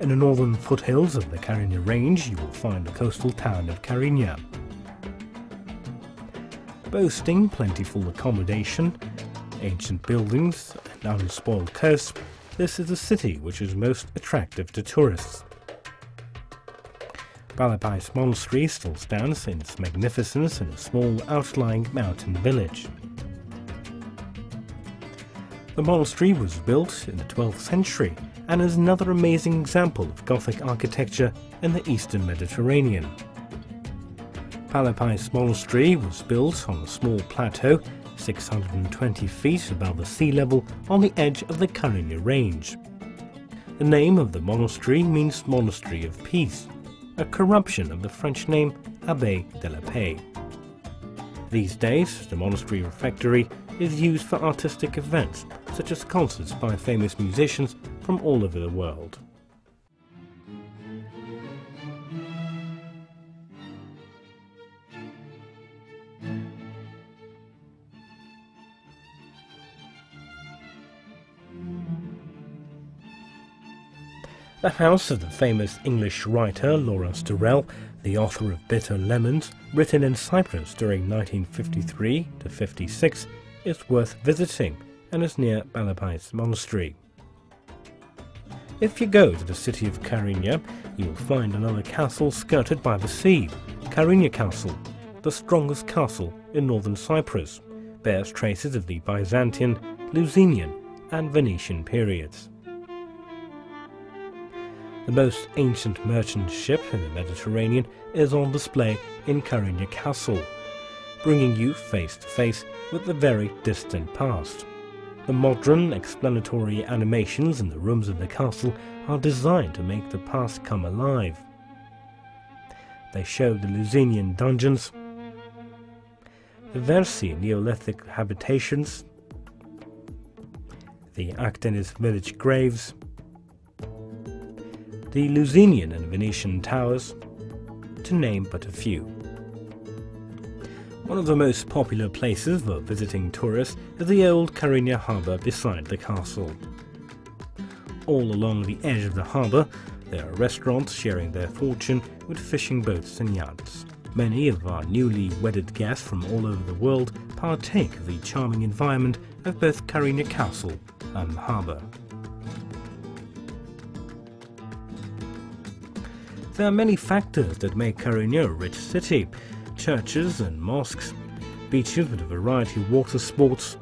In the northern foothills of the Kyrenia Range, you will find the coastal town of Kyrenia. Boasting plentiful accommodation, ancient buildings, and unspoiled coast, this is a city which is most attractive to tourists. Bellapais Monastery still stands in its magnificence in a small outlying mountain village. The monastery was built in the 12th century and is another amazing example of Gothic architecture in the eastern Mediterranean. Bellapais Monastery was built on a small plateau 620 feet above the sea level on the edge of the Kyrenia Range. The name of the monastery means Monastery of Peace, a corruption of the French name Abbé de la Paix. These days, the monastery refectory is used for artistic events, such as concerts by famous musicians from all over the world. The house of the famous English writer Lawrence Durrell, the author of Bitter Lemons, written in Cyprus during 1953 to 56, is worth visiting and is near Bellapais Monastery. If you go to the city of Kyrenia, you will find another castle skirted by the sea, Kyrenia Castle, the strongest castle in northern Cyprus, bears traces of the Byzantine, Lusignan and Venetian periods. The most ancient merchant ship in the Mediterranean is on display in Kyrenia Castle, bringing you face to face with the very distant past. The modern explanatory animations in the rooms of the castle are designed to make the past come alive. They show the Lusignan dungeons, the Vrysi Neolithic habitations, the Akdeniz village graves, the Lusignan and Venetian towers, to name but a few. One of the most popular places for visiting tourists is the old Kyrenia harbour beside the castle. All along the edge of the harbour, there are restaurants sharing their fortune with fishing boats and yachts. Many of our newly wedded guests from all over the world partake of the charming environment of both Kyrenia Castle and harbour. There are many factors that make Kyrenia a rich city. Churches and mosques, beaches with a variety of water sports,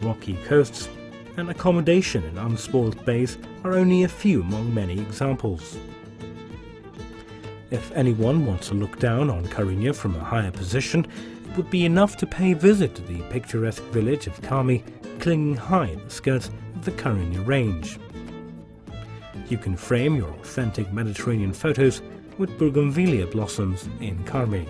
rocky coasts, and accommodation in unspoiled bays are only a few among many examples. If anyone wants to look down on Kyrenia from a higher position, it would be enough to pay visit to the picturesque village of Karmi, clinging high in the skirts of the Kyrenia Range. You can frame your authentic Mediterranean photos with bougainvillea blossoms in Karmi.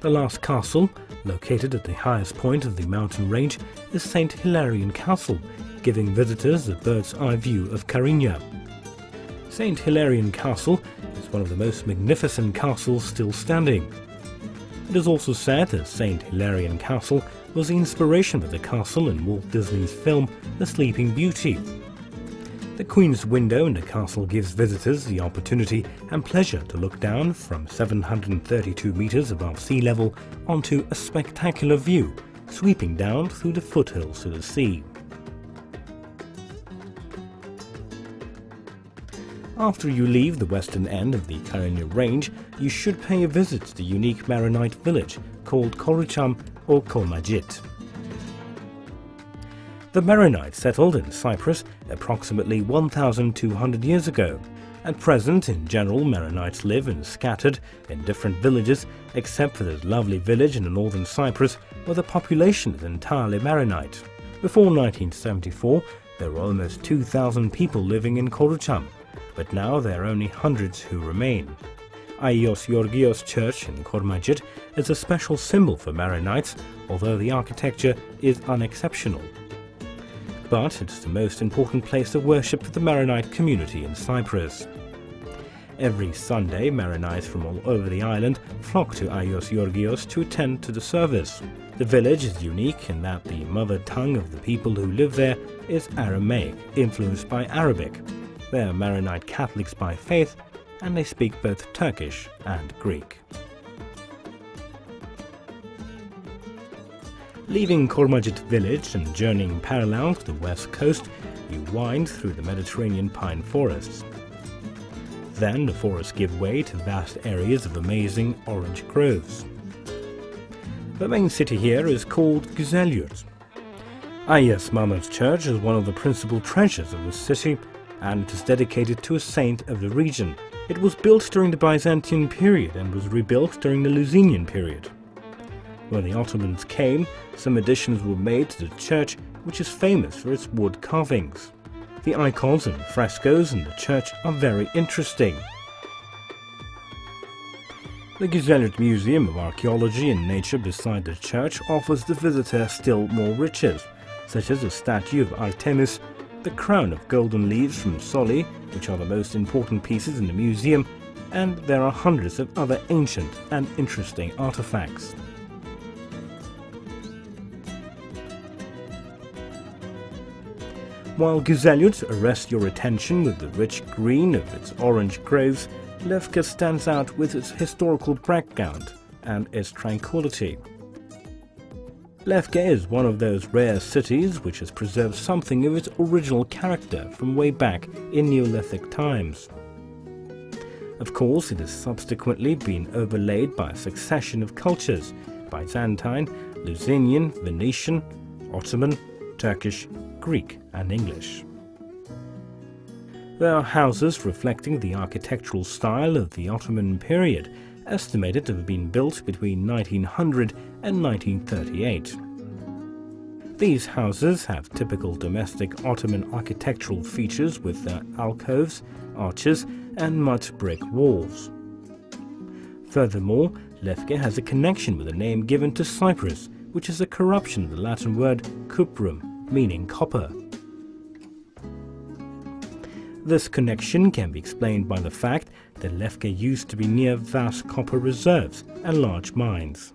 The last castle, located at the highest point of the mountain range, is St. Hilarion Castle, giving visitors a bird's eye view of Kyrenia. St. Hilarion Castle is one of the most magnificent castles still standing. It is also said that St. Hilarion Castle was the inspiration for the castle in Walt Disney's film The Sleeping Beauty, the Queen's window in the castle gives visitors the opportunity and pleasure to look down from 732 metres above sea level onto a spectacular view sweeping down through the foothills to the sea. After you leave the western end of the Kyrenia Range, you should pay a visit to the unique Maronite village called Koruçam or Kormacit. The Maronites settled in Cyprus approximately 1,200 years ago. At present, in general, Maronites live and scattered in different villages, except for this lovely village in northern Cyprus where the population is entirely Maronite. Before 1974, there were almost 2,000 people living in Koruçam, but now there are only hundreds who remain. Agios Georgios Church in Kormacit is a special symbol for Maronites, although the architecture is unexceptional but it's the most important place of worship for the Maronite community in Cyprus. Every Sunday, Maronites from all over the island flock to Agios Georgios to attend to the service. The village is unique in that the mother tongue of the people who live there is Aramaic, influenced by Arabic. They are Maronite Catholics by faith, and they speak both Turkish and Greek. Leaving Kormacit village and journeying parallel to the west coast, you wind through the Mediterranean pine forests. Then the forests give way to vast areas of amazing orange groves. The main city here is called Güzelyurt. Agios ah, Mamas Church is one of the principal treasures of the city and it is dedicated to a saint of the region. It was built during the Byzantine period and was rebuilt during the Lusignan period. When the Ottomans came, some additions were made to the church, which is famous for its wood carvings. The icons and frescoes in the church are very interesting. The Güzelyurt Museum of Archaeology and Nature beside the church offers the visitor still more riches, such as a statue of Artemis, the crown of golden leaves from Soli, which are the most important pieces in the museum, and there are hundreds of other ancient and interesting artifacts. While Güzelyurt arrests your attention with the rich green of its orange groves, Lefke stands out with its historical background and its tranquility. Lefke is one of those rare cities which has preserved something of its original character from way back in Neolithic times. Of course, it has subsequently been overlaid by a succession of cultures Byzantine, Lusignan, Venetian, Ottoman, Turkish, Greek, and English. There are houses reflecting the architectural style of the Ottoman period, estimated to have been built between 1900 and 1938. These houses have typical domestic Ottoman architectural features with their alcoves, arches, and mud brick walls. Furthermore, Lefke has a connection with a name given to Cyprus, which is a corruption of the Latin word cuprum, meaning copper. This connection can be explained by the fact that Lefke used to be near vast copper reserves and large mines.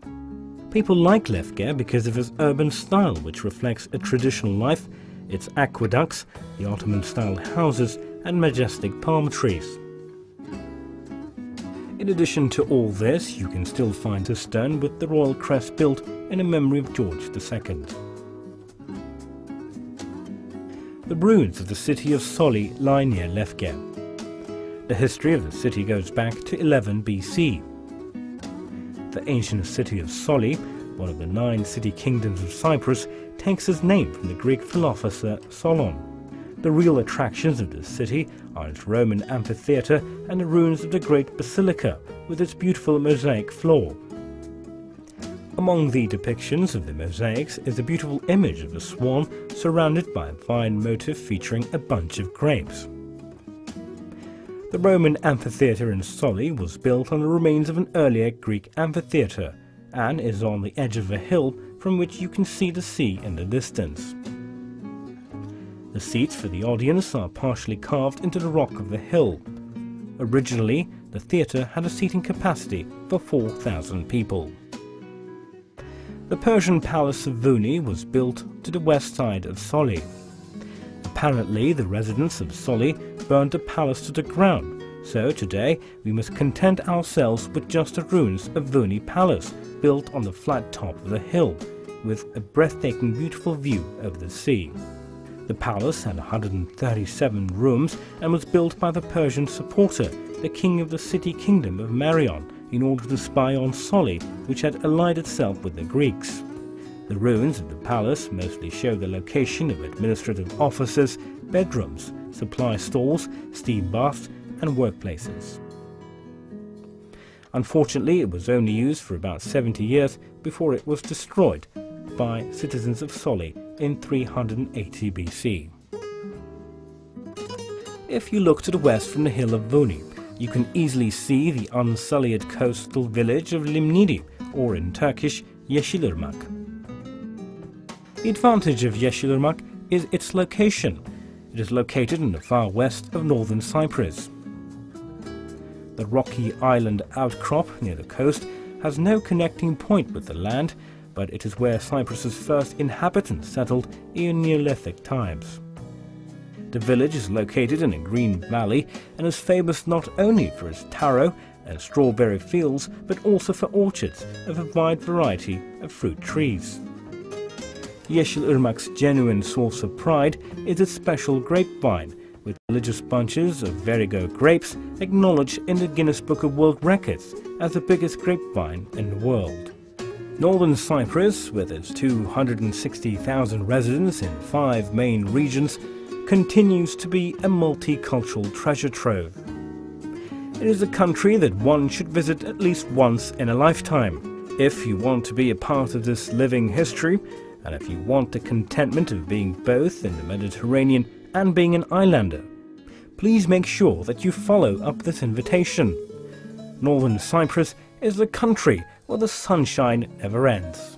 People like Lefke because of its urban style, which reflects a traditional life, its aqueducts, the Ottoman-style houses, and majestic palm trees. In addition to all this, you can still find a stone with the royal crest built in a memory of George II. The ruins of the city of Soli lie near Lefke. The history of the city goes back to 11 BC. The ancient city of Soli, one of the nine city kingdoms of Cyprus, takes its name from the Greek philosopher Solon. The real attractions of this city are its Roman amphitheatre and the ruins of the Great Basilica with its beautiful mosaic floor. Among the depictions of the mosaics is a beautiful image of a swan surrounded by a vine motif featuring a bunch of grapes. The Roman amphitheatre in Soli was built on the remains of an earlier Greek amphitheatre and is on the edge of a hill from which you can see the sea in the distance. The seats for the audience are partially carved into the rock of the hill. Originally, the theatre had a seating capacity for 4,000 people. The Persian palace of Vouni was built to the west side of Soli. Apparently, the residents of Soli burned the palace to the ground, so today we must content ourselves with just the ruins of Vouni Palace, built on the flat top of the hill, with a breathtaking beautiful view over the sea. The palace had 137 rooms and was built by the Persian supporter, the king of the city kingdom of Marion, in order to spy on Soli, which had allied itself with the Greeks. The ruins of the palace mostly show the location of administrative offices, bedrooms, supply stores, steam baths, and workplaces. Unfortunately, it was only used for about 70 years before it was destroyed by citizens of Soli in 380 BC. If you look to the west from the hill of Vouni, you can easily see the unsullied coastal village of Limnidi, or in Turkish, Yeşilırmak. The advantage of Yeşilırmak is its location. It is located in the far west of northern Cyprus. The rocky island outcrop near the coast has no connecting point with the land, but it is where Cyprus's first inhabitants settled in Neolithic times. The village is located in a green valley and is famous not only for its taro and strawberry fields, but also for orchards of a wide variety of fruit trees. Yeşilırmak's genuine source of pride is its special grapevine, with religious bunches of Verigo grapes acknowledged in the Guinness Book of World Records as the biggest grapevine in the world. Northern Cyprus, with its 260,000 residents in five main regions, continues to be a multicultural treasure trove. It is a country that one should visit at least once in a lifetime. If you want to be a part of this living history, and if you want the contentment of being both in the Mediterranean and being an islander, please make sure that you follow up this invitation. Northern Cyprus is the country where the sunshine never ends.